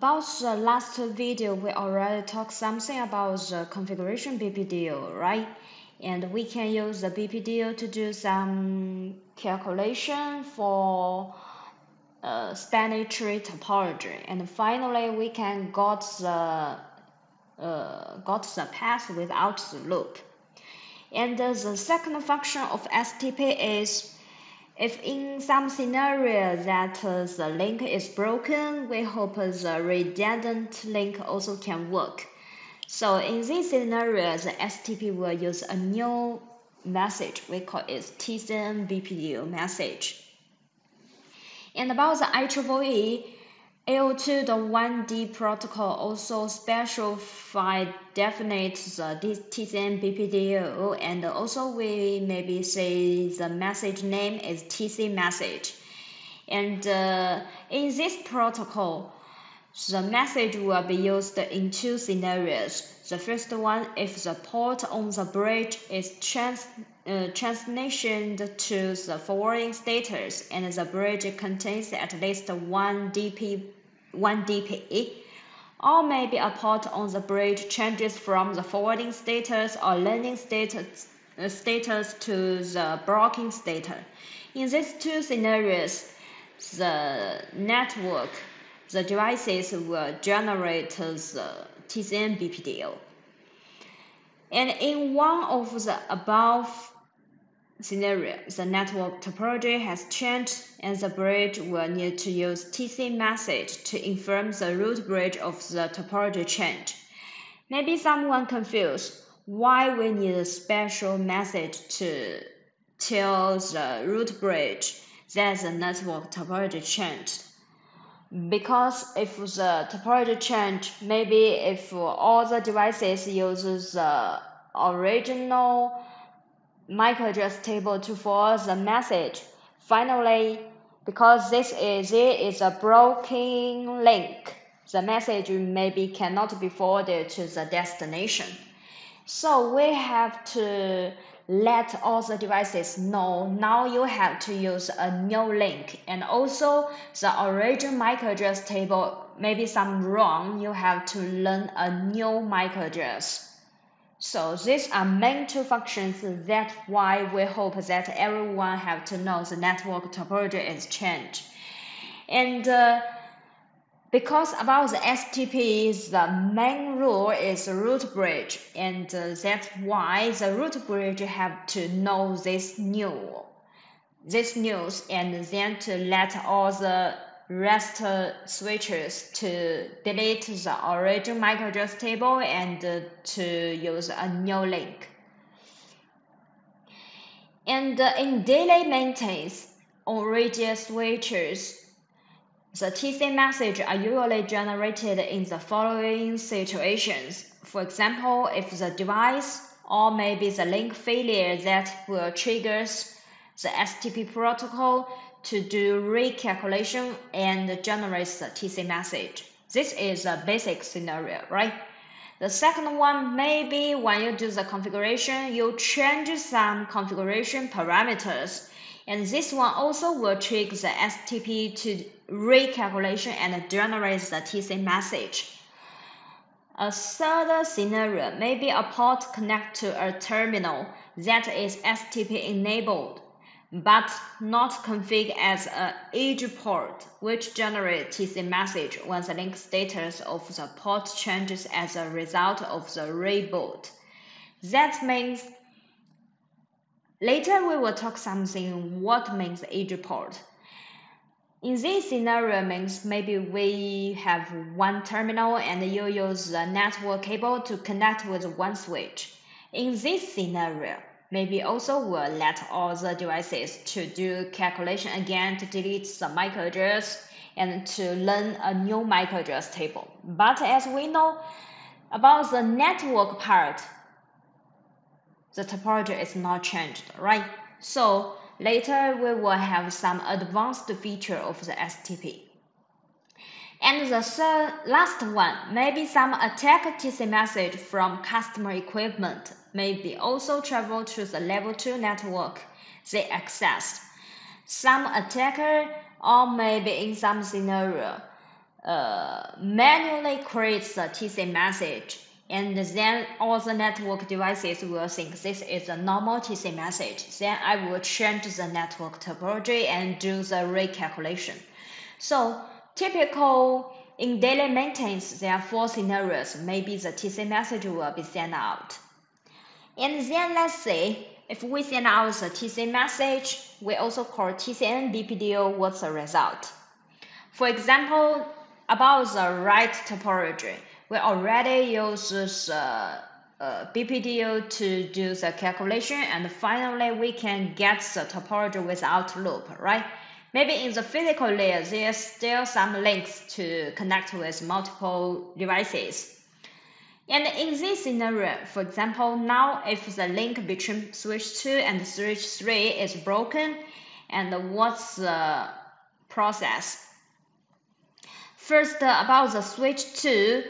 About the last video, we already talked something about the configuration BPDU, right? And we can use the BPDU to do some calculation for uh, Spanning tree topology. And finally, we can got the uh, got the path without the loop. And uh, the second function of STP is if in some scenario that uh, the link is broken, we hope the redundant link also can work. So in this scenario, the STP will use a new message. We call it TCN BPDU message. And about the IEEE, AO2 the 1D protocol also specify definite the TCN BPDU and also we maybe say the message name is TC message. And uh, in this protocol, the message will be used in two scenarios. The first one, if the port on the bridge is trans, uh, transitioned to the forwarding status and the bridge contains at least one DP, one DP, or maybe a port on the bridge changes from the forwarding status or landing status, uh, status to the blocking status. In these two scenarios, the network, the devices will generate the TCN uh, BPDU. And in one of the above scenario, the network topology has changed and the bridge will need to use TC message to inform the root bridge of the topology change. Maybe someone confused why we need a special message to tell the root bridge that the network topology changed because if the topology change, maybe if all the devices uses the original MAC address table to forward the message, finally, because this is it is a broken link, the message maybe cannot be forwarded to the destination. So we have to let all the devices know. Now you have to use a new link. And also the original MAC address table maybe some wrong you have to learn a new MAC address. So these are main two functions that's why we hope that everyone have to know the network topology is changed. And uh, because about the STP, the main rule is root bridge, and uh, that's why the root bridge have to know this new, this news, and then to let all the rest switches to delete the original MAC address table and uh, to use a new link. And uh, in daily maintenance radio switches, the TC message are usually generated in the following situations. For example, if the device or maybe the link failure that will trigger the STP protocol to do recalculation and generates the TC message. This is a basic scenario, right? The second one, maybe when you do the configuration, you change some configuration parameters and this one also will trigger the STP to recalculation and generate the TC message. A third scenario may be a port connect to a terminal that is STP enabled, but not configured as an edge port, which generates TC message when the link status of the port changes as a result of the reboot. That means Later we will talk something what means edge port. In this scenario means maybe we have one terminal and you use the network cable to connect with one switch. In this scenario, maybe also we'll let all the devices to do calculation again to delete the MAC address and to learn a new MAC address table. But as we know about the network part, the topology is not changed, right? So later we will have some advanced feature of the STP. And the third, last one, maybe some attack TC message from customer equipment maybe also travel to the level 2 network they access. Some attacker or maybe in some scenario, uh, manually creates the TC message and then all the network devices will think this is a normal TCA message. Then I will change the network topology and do the recalculation. So typical in daily maintenance, there are four scenarios. Maybe the TCA message will be sent out. And then let's say if we send out the TCA message, we also call TCN BPDU, what's the result? For example, about the right topology we already use uh, uh, BPDU to do the calculation and finally we can get the topology without loop, right? Maybe in the physical layer, there's still some links to connect with multiple devices. And in this scenario, for example, now if the link between switch 2 and switch 3 is broken, and what's the process? First, about the switch 2,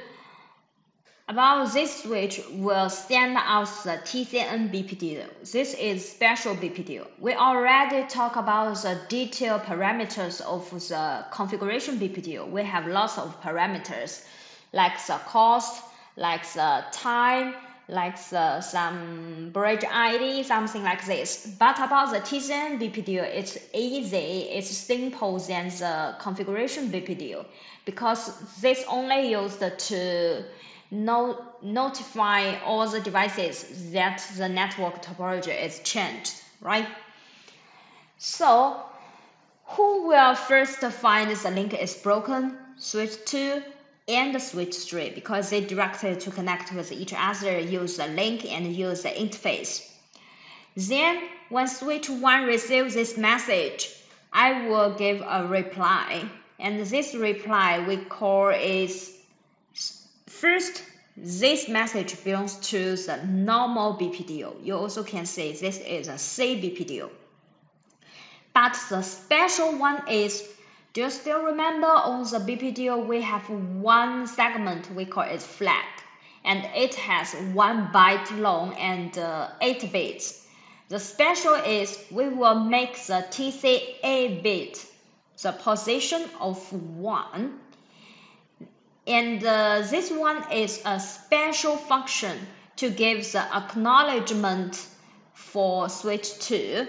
about this switch will send out the TCN BPDU. This is special BPDU. We already talked about the detailed parameters of the configuration BPDU. We have lots of parameters like the cost, like the time, like the, some bridge ID, something like this. But about the TCN BPDU, it's easy, it's simple than the configuration BPDU because this only used to no, notify all the devices that the network topology is changed, right? So, who will first find the link is broken? Switch 2 and switch 3 because they directly to connect with each other use the link and use the interface. Then, when switch 1 receives this message, I will give a reply. And this reply we call is First, this message belongs to the normal BPDU. You also can say this is a CBPDU. But the special one is, do you still remember on the BPDU we have one segment we call it flag and it has one byte long and uh, 8 bits. The special is we will make the TCA bit the position of 1 and uh, this one is a special function to give the acknowledgement for switch 2.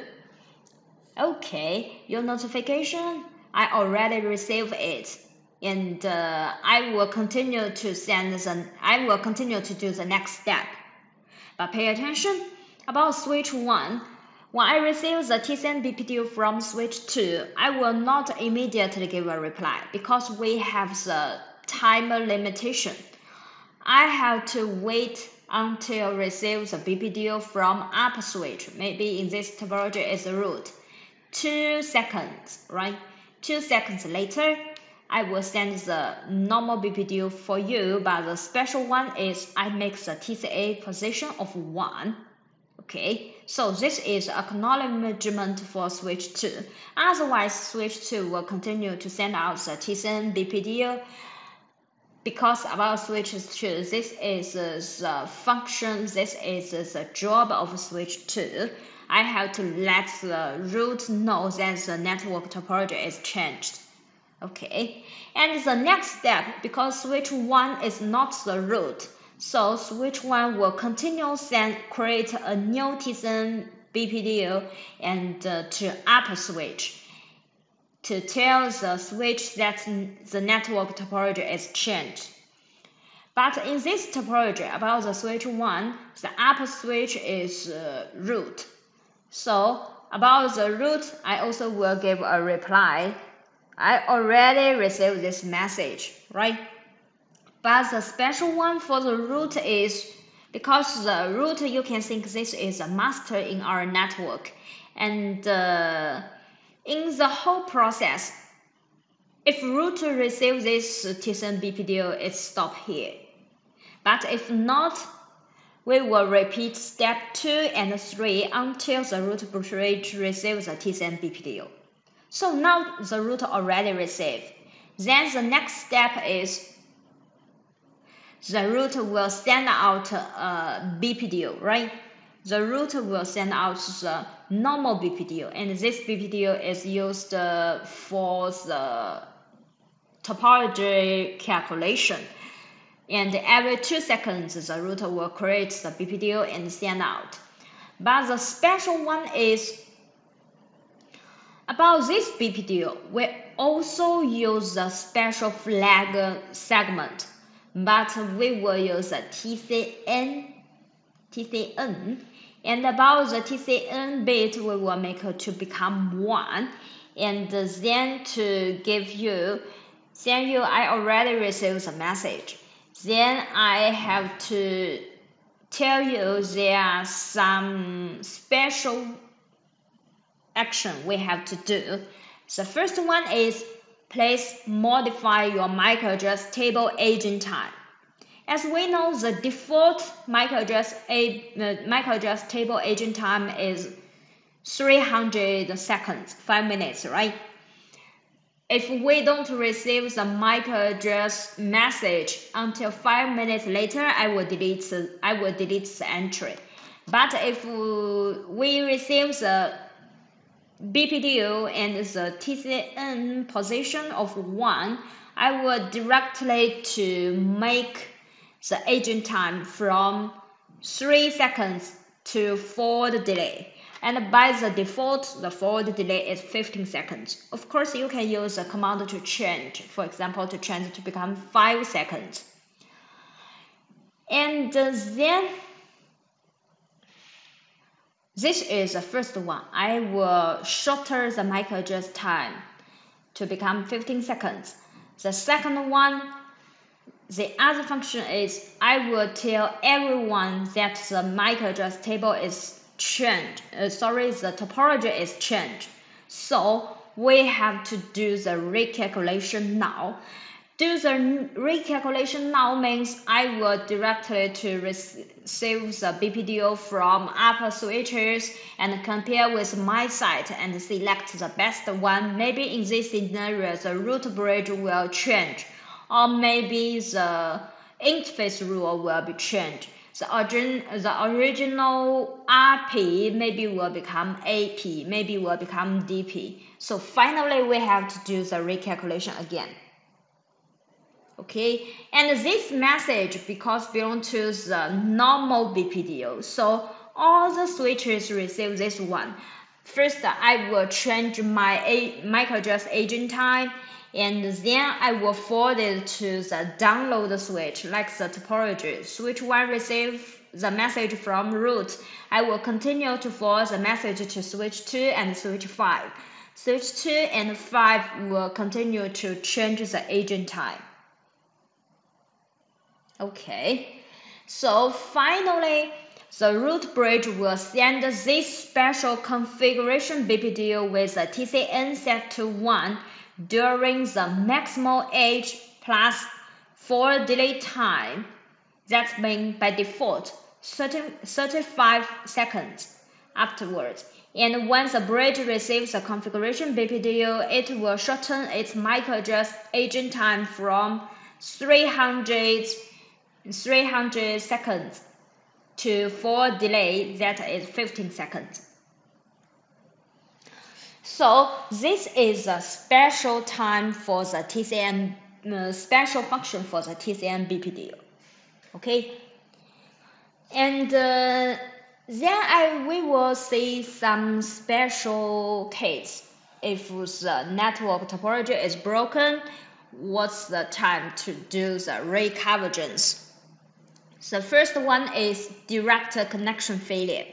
Okay, your notification, I already received it. And uh, I will continue to send the, I will continue to do the next step. But pay attention about switch 1. When I receive the TCN BPDU from switch 2, I will not immediately give a reply because we have the time limitation. I have to wait until receive the BPDU from up switch. Maybe in this topology is a root. Two seconds, right? Two seconds later, I will send the normal BPDU for you, but the special one is I make the TCA position of 1. Okay, so this is acknowledgement for switch 2. Otherwise, switch 2 will continue to send out the TCN BPDU because about switches 2, this is the function, this is the job of switch 2. I have to let the root know that the network topology is changed. Okay, and the next step, because switch 1 is not the root, so switch 1 will continue send create a new TCN BPDU and uh, to up switch to tell the switch that the network topology is changed. But in this topology about the switch 1, the upper switch is uh, root. So about the root, I also will give a reply. I already received this message, right? But the special one for the root is because the root, you can think this is a master in our network. And uh, in the whole process, if root receives this TCN BPDU, it stop here. But if not, we will repeat step 2 and 3 until the root bridge receives the TCN BPDU. So now the root already received. Then the next step is the root will send out uh, a BPDU, right? The root will send out the normal BPDU, and this BPDU is used uh, for the topology calculation. And every two seconds, the router will create the BPDU and send out. But the special one is about this BPDU, we also use the special flag segment, but we will use a TCN, TCN and about the TCN bit, we will make it to become 1. And then to give you, then you, I already received the message. Then I have to tell you there are some special action we have to do. The first one is please modify your MAC address table aging time. As we know, the default MAC address, MAC address table aging time is 300 seconds, 5 minutes, right? If we don't receive the MAC address message until 5 minutes later, I will delete the, I will delete the entry. But if we receive the BPDU and the TCN position of 1, I will directly to make the aging time from 3 seconds to forward delay. And by the default, the forward delay is 15 seconds. Of course, you can use a command to change, for example, to change to become 5 seconds. And then, this is the first one. I will shorten the MAC address time to become 15 seconds. The second one, the other function is I will tell everyone that the MAC address table is changed. Uh, sorry, the topology is changed. So we have to do the recalculation now. Do the recalculation now means I will directly to receive the BPDU from upper switches and compare with my site and select the best one. Maybe in this scenario, the root bridge will change or maybe the interface rule will be changed. The, origin, the original RP maybe will become AP, maybe will become DP. So finally, we have to do the recalculation again. Okay, and this message because belong to the normal BPDU. So all the switches receive this one. First, I will change my a MAC address aging time and then I will forward it to the download switch, like the topology. Switch 1 receive the message from root. I will continue to forward the message to switch 2 and switch 5. Switch 2 and 5 will continue to change the aging time. Okay, so finally, the root bridge will send this special configuration BPDU with a TCN set to 1 during the maximal age plus forward delay time. That's mean by default 30, 35 seconds afterwards. And once the bridge receives a configuration BPDU, it will shorten its MAC address aging time from 300, 300 seconds to forward delay that is 15 seconds. So this is a special time for the TCN uh, special function for the TCN BPDU. Okay. And uh, then I, we will see some special case. If the network topology is broken, what's the time to do the reconvergence? The first one is direct connection failure.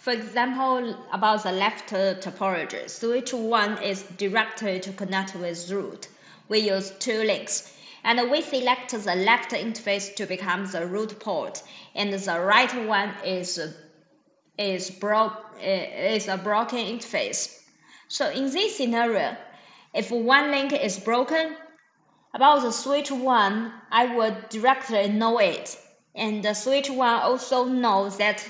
For example, about the left topology, switch 1 is directly to connect with root. We use two links, and we select the left interface to become the root port, and the right one is, is, bro eh, is a broken interface. So in this scenario, if one link is broken, about the switch 1, I would directly know it, and the switch 1 also knows that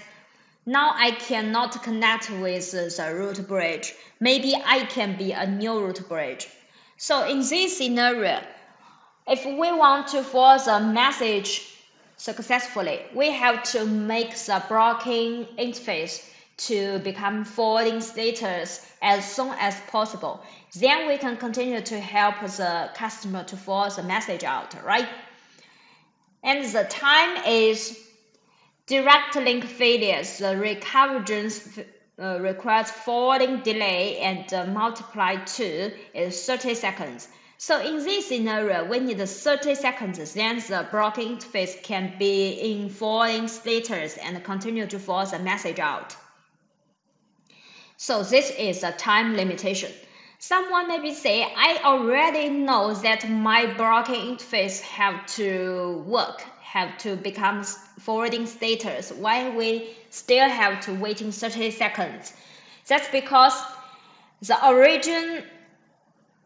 now I cannot connect with the root bridge. Maybe I can be a new root bridge. So in this scenario, if we want to forward the message successfully, we have to make the blocking interface to become forwarding status as soon as possible. Then we can continue to help the customer to forward the message out, right? And the time is direct link failures. The recurrence uh, requires forwarding delay and uh, multiply to is 30 seconds. So in this scenario, we need 30 seconds, then the blocking interface can be in forwarding status and continue to forward the message out. So this is a time limitation. Someone maybe say, I already know that my blocking interface have to work, have to become forwarding status. Why we still have to waiting 30 seconds? That's because the origin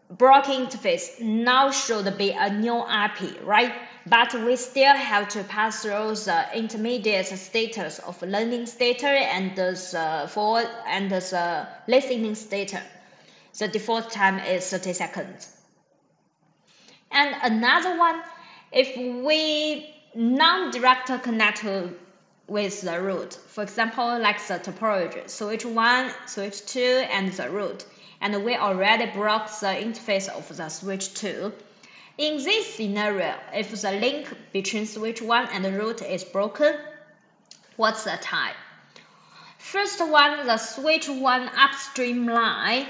blocking interface now should be a new API, right? But we still have to pass through the intermediate status of learning status and the forward and the listening status. The default time is 30 seconds. And another one, if we non-direct connect with the root, for example, like the topology, switch 1, switch 2, and the root, and we already broke the interface of the switch 2. In this scenario, if the link between switch 1 and the root is broken, what's the time? First one, the switch 1 upstream line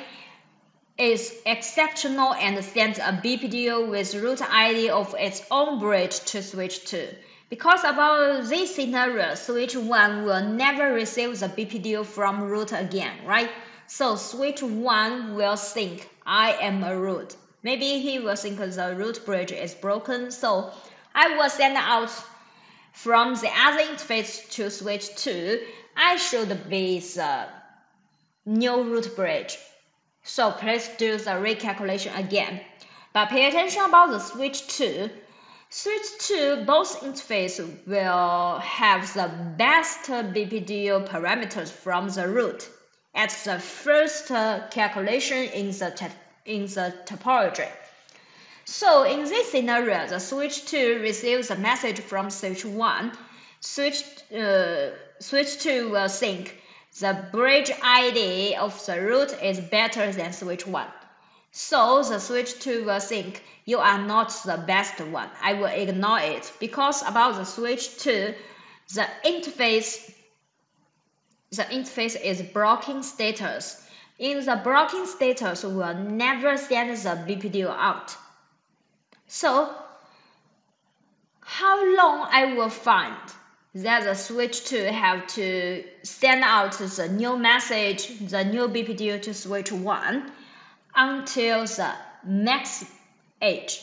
is exceptional and sends a BPDU with root ID of its own bridge to switch 2. Because about this scenario, switch 1 will never receive the BPDU from root again, right? So switch 1 will think I am a root. Maybe he will think the root bridge is broken, so I will send out from the other interface to switch 2. I should be the new root bridge. So please do the recalculation again. But pay attention about the switch 2. Switch 2, both interface will have the best BPDU parameters from the root at the first calculation in the, in the topology. So in this scenario, the switch 2 receives a message from switch 1. Switch, uh, switch 2 will think the bridge ID of the root is better than switch 1. So the switch 2 will think you are not the best one. I will ignore it because about the switch 2, the interface the interface is blocking status. In the blocking status, we will never send the BPDU out. So, how long I will find that the switch 2 have to send out the new message, the new BPDU to switch 1 until the max age,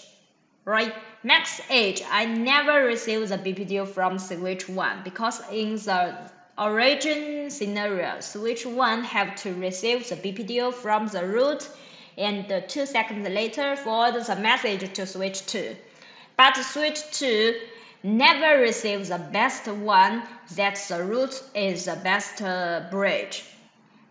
right? Max age, I never receive the BPDU from switch 1 because in the origin scenario, switch 1 have to receive the BPDU from the root and 2 seconds later forward the message to switch 2. But switch 2 never receive the best one that the root is the best uh, bridge.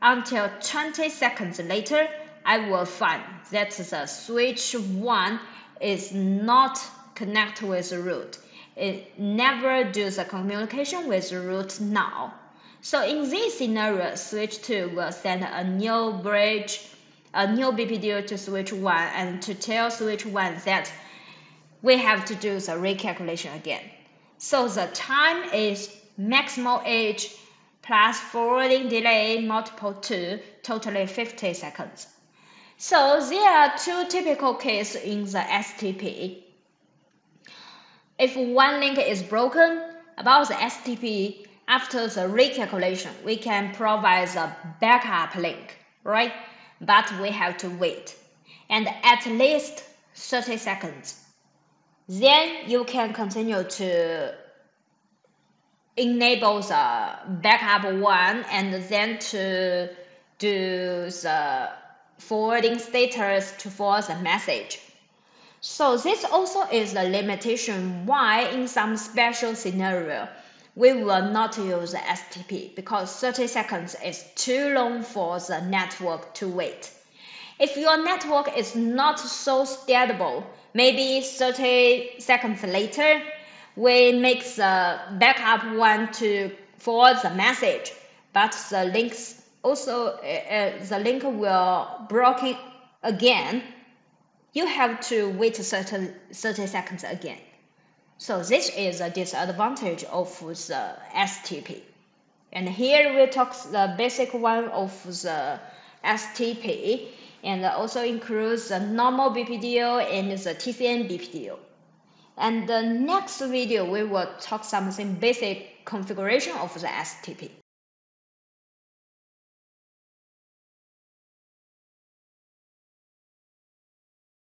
Until 20 seconds later, I will find that the switch 1 is not connected with the root. It never does the communication with the root now. So in this scenario, switch 2 will send a new bridge, a new BPDU to switch 1 and to tell switch 1 that we have to do the recalculation again. So the time is maximal age plus forwarding delay multiple 2, totally 50 seconds. So there are two typical cases in the STP. If one link is broken, about the STP, after the recalculation, we can provide the backup link, right? But we have to wait, and at least 30 seconds then you can continue to enable the backup one and then to do the forwarding status to forward the message. So this also is the limitation why in some special scenario we will not use STP because 30 seconds is too long for the network to wait. If your network is not so stable, maybe 30 seconds later, we make the backup one to forward the message. but the links also uh, uh, the link will broken again. You have to wait 30, 30 seconds again. So this is a disadvantage of the STP. And here we talk the basic one of the STP and also includes the normal BPDU and the TCN BPDU. And the next video we will talk something basic configuration of the STP.